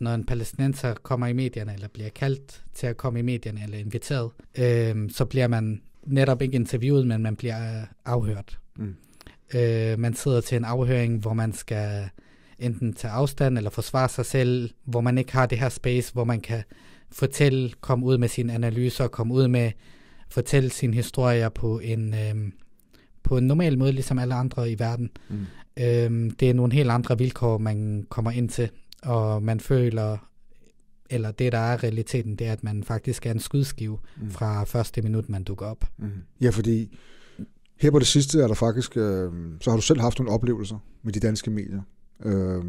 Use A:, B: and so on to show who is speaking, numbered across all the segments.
A: når en palæstinenser kommer i medierne, eller bliver kaldt til at komme i medierne, eller inviteret, øh, så bliver man netop ikke interviewet, men man bliver afhørt. Mm. Øh, man sidder til en afhøring, hvor man skal enten tage afstand eller forsvare sig selv, hvor man ikke har det her space, hvor man kan fortælle, komme ud med sine analyser, komme ud med, fortælle sine historier på en, øh, på en normal måde, ligesom alle andre i verden. Mm. Øh, det er nogle helt andre vilkår, man kommer ind til, og man føler, eller det der er realiteten, det er, at man faktisk er en skudskive mm. fra første minut, man dukker op. Mm.
B: Ja, fordi her på det sidste er der faktisk, øh, så har du selv haft nogle oplevelser med de danske medier. Øh,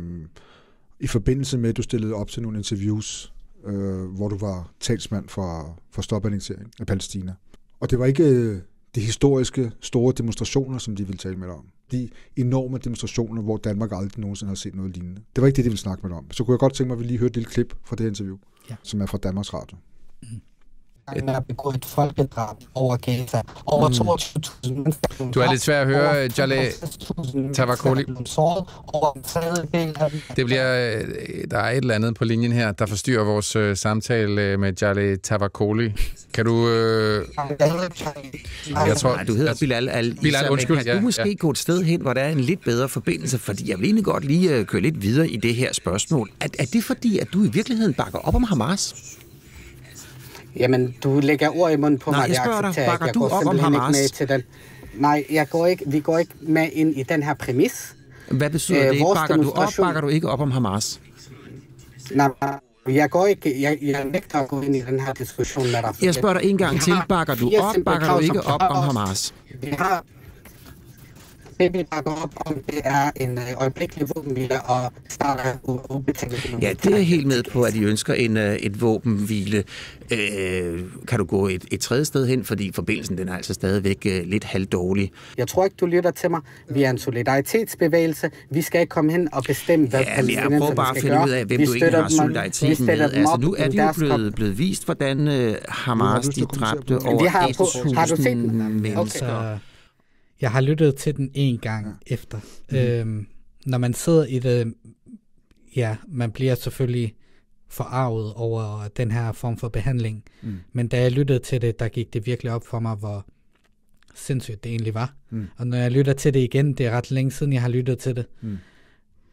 B: I forbindelse med, at du stillede op til nogle interviews, øh, hvor du var talsmand for, for stopannektering af Palæstina. Og det var ikke øh, de historiske store demonstrationer, som de ville tale med dig om. De enorme demonstrationer, hvor Danmark aldrig nogensinde har set noget lignende. Det var ikke det, de ville snakke med dig om. Så kunne jeg godt tænke mig, at vi lige hørte et lille klip fra det interview, ja. som er fra Danmarks Radio. Mm
C: med at begå et folkedrab over Gaza. Over 22.000 mm. mennesker.
D: Du er lidt svær at høre, Jaleh Tavakoli. Det bliver, øh, der er et eller andet på linjen her, der forstyrrer vores uh, samtale øh, med Jaleh Tavakoli. Kan du... Uh...
E: Jeg tror, du hedder Bilal al
D: Bilal, undskyld.
E: Kan du måske ja. gå et sted hen, hvor der er en lidt bedre forbindelse? Fordi jeg vil egentlig godt lige uh, køre lidt videre i det her spørgsmål. Er, er det fordi, at du i virkeligheden bakker op om Hamas?
C: Jamen, du lægger ord i munden på
E: Nej,
C: mig.
E: jeg spørger dig, bakker
C: jeg
E: du op om Hamas?
C: Ikke med til den. Nej, jeg går ikke, vi går ikke med ind i den her præmis.
E: Hvad betyder øh, det? Bakker du op, bakker du ikke op om Hamas?
C: Nej, jeg går ikke, jeg, jeg nægter at gå ind i den her diskussion med dig.
E: Jeg spørger dig en gang til, bakker du op, bakker du ikke op om Hamas?
C: Vi har det, vi bakker op om, det er en øh, øjeblikkelig våbenhvile og starter ubetinget.
E: Ja, det er helt med på, at I ønsker en, øh, et våbenhvile. Øh, kan du gå et, et tredje sted hen, fordi forbindelsen den er altså stadigvæk øh, lidt halvdårlig.
C: Jeg tror ikke, du lytter til mig. Vi er en solidaritetsbevægelse. Vi skal ikke komme hen og bestemme, hvad
E: ja, jeg prøver bare at finde ud af, hvem vi du egentlig har solidaritet med. Altså, nu er det jo blevet, blevet vist, hvordan øh, Hamas de dræbte over 1.000 mennesker. Okay.
A: Jeg har lyttet til den en gang ja. efter. Mm. Øhm, når man sidder i det, ja, man bliver selvfølgelig forarvet over den her form for behandling. Mm. Men da jeg lyttede til det, der gik det virkelig op for mig, hvor sindssygt det egentlig var. Mm. Og når jeg lytter til det igen, det er ret længe siden, jeg har lyttet til det, mm.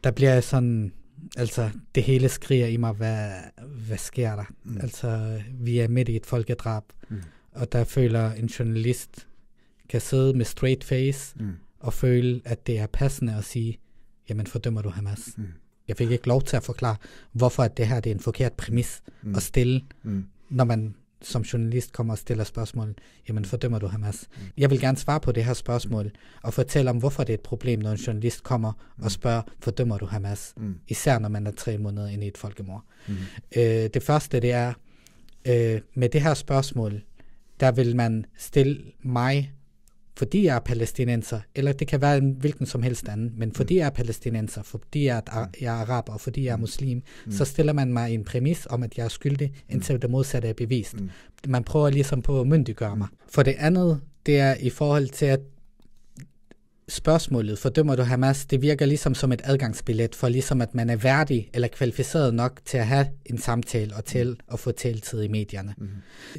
A: der bliver jeg sådan, altså det hele skriger i mig, hvad, hvad sker der? Mm. Altså vi er midt i et folkedrab, mm. og der føler en journalist kan sidde med straight face mm. og føle, at det er passende at sige, jamen fordømmer du Hamas? Mm. Jeg fik ikke lov til at forklare, hvorfor at det her det er en forkert præmis mm. at stille, mm. når man som journalist kommer og stiller spørgsmål, jamen fordømmer du Hamas? Mm. Jeg vil gerne svare på det her spørgsmål, og fortælle om, hvorfor det er et problem, når en journalist kommer mm. og spørger, fordømmer du Hamas? Mm. Især når man er tre måneder inde i et folkemord. Mm. Øh, det første, det er, øh, med det her spørgsmål, der vil man stille mig fordi jeg er palæstinenser, eller det kan være en hvilken som helst anden, men fordi jeg er palæstinenser, fordi jeg er, jeg er araber, fordi jeg er muslim, mm. så stiller man mig en præmis om, at jeg er skyldig, indtil det modsatte er bevist. Mm. Man prøver ligesom på at myndiggøre mig. For det andet, det er i forhold til, at spørgsmålet, fordømmer du Hamas, det virker ligesom som et adgangsbillet for ligesom at man er værdig eller kvalificeret nok til at have en samtale og til at få taletid i medierne. Mm.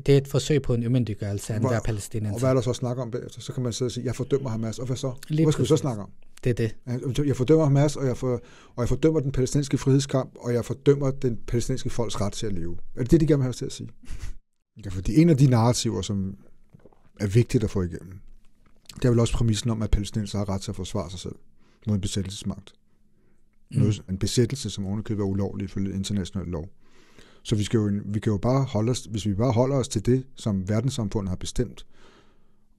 A: Det er et forsøg på en umyndiggørelse af enhver palæstinenser.
B: Og hvad er der så snakke om bagefter? Så kan man sidde og sige, jeg fordømmer Hamas, og hvad så? Lige hvad skal vi så snakke om?
A: Det er det.
B: Jeg fordømmer Hamas, og jeg, for, og jeg fordømmer den palæstinensiske frihedskamp, og jeg fordømmer den palæstinensiske folks ret til at leve. Er det det, de gerne vil have til at sige? Ja, fordi en af de narrativer, som er vigtigt at få igennem, det er vel også præmissen om, at palæstinenser har ret til at forsvare sig selv mod en besættelsesmagt. Mm. Noget, en besættelse, som ovenikøbet er ulovlig ifølge international lov. Så vi, skal jo, vi kan jo bare holde os, hvis vi bare holder os til det, som verdenssamfundet har bestemt,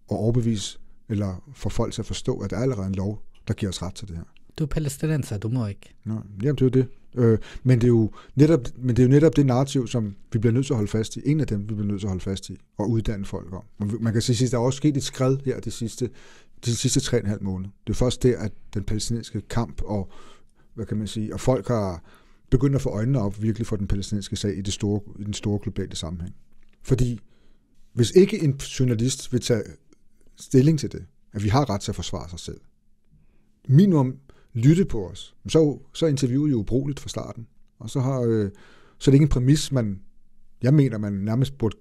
B: og overbevise, eller få folk til at forstå, at der er allerede en lov, der giver os ret til det her.
A: Du er palæstinenser, du må ikke.
B: Nå, jamen, det er jo det. Øh, men, det er jo netop, men det er jo netop det narrativ, som vi bliver nødt til at holde fast i. En af dem, vi bliver nødt til at holde fast i og uddanne folk om. Man kan sige, at der er også sket et skred her de sidste, de sidste tre og en halv måned. Det er først der, at den palæstinensiske kamp og, hvad kan man sige, og folk har begyndt at få øjnene op virkelig for den palæstinensiske sag i, det store, i den store globale sammenhæng. Fordi hvis ikke en journalist vil tage stilling til det, at vi har ret til at forsvare sig selv, minimum lytte på os, så, så interviewede I ubrugeligt fra starten. Og så, har, øh, så er det ikke en præmis, man, jeg mener, man nærmest burde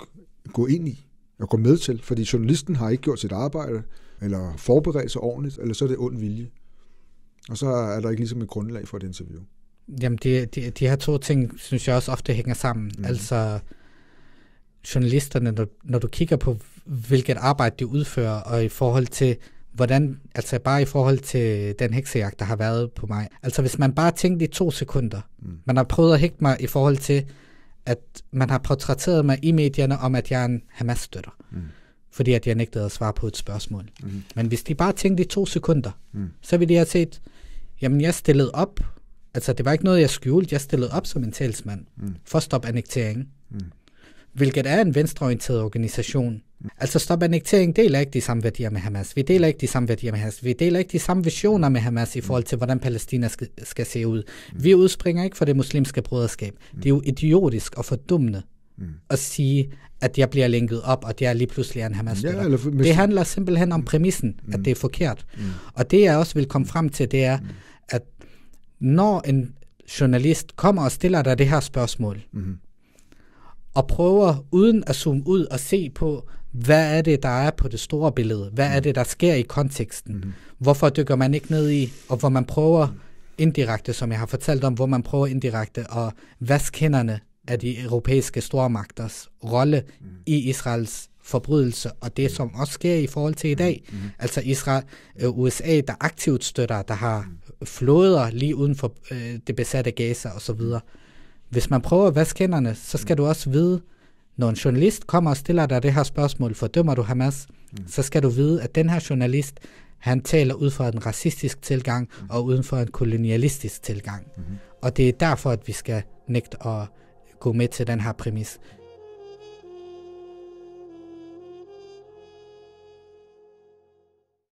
B: gå ind i og gå med til, fordi journalisten har ikke gjort sit arbejde, eller forberedt sig ordentligt, eller så er det ond vilje. Og så er der ikke ligesom et grundlag for et interview.
A: Jamen, de, de, de her to ting, synes jeg også ofte hænger sammen. Mm. Altså, journalisterne, når, når du kigger på, hvilket arbejde de udfører, og i forhold til, hvordan, altså bare i forhold til den heksejagt, der har været på mig. Altså hvis man bare tænkte i to sekunder, mm. man har prøvet at hægte mig i forhold til, at man har portrætteret mig i medierne om, at jeg er en Hamas-støtter. Mm. Fordi at jeg nægtede at svare på et spørgsmål. Mm. Men hvis de bare tænkte i to sekunder, mm. så ville de have set, jamen jeg stillede op, altså det var ikke noget, jeg skjulte, jeg stillede op som en talsmand mm. for stop annektering. Mm hvilket er en venstreorienteret organisation. Altså Stop Annektering deler ikke de samme værdier med Hamas. Vi deler ikke de samme værdier med Hamas. Vi deler ikke de samme visioner med Hamas i forhold til, hvordan Palæstina skal, skal se ud. Vi udspringer ikke fra det muslimske broderskab. Det er jo idiotisk og fordummende mm. at sige, at jeg bliver linket op, og det er lige pludselig en hamas ja, eller, Det handler simpelthen om præmissen, mm. at det er forkert. Mm. Og det jeg også vil komme frem til, det er, mm. at når en journalist kommer og stiller dig det her spørgsmål, mm og prøver uden at zoome ud og se på, hvad er det, der er på det store billede? Hvad er det, der sker i konteksten? Mm. Hvorfor dykker man ikke ned i, og hvor man prøver indirekte, som jeg har fortalt om, hvor man prøver indirekte at vaske hænderne af de europæiske stormagters rolle mm. i Israels forbrydelse, og det som også sker i forhold til i dag. Mm. Altså Israel, øh, USA, der aktivt støtter, der har flåder lige uden for øh, det besatte Gaza osv., hvis man prøver at vaske hænderne, så skal du også vide, når en journalist kommer og stiller dig det her spørgsmål, fordømmer du Hamas, mm. så skal du vide, at den her journalist, han taler ud fra en racistisk tilgang mm. og uden for en kolonialistisk tilgang. Mm. Og det er derfor, at vi skal nægte at gå med til den her præmis.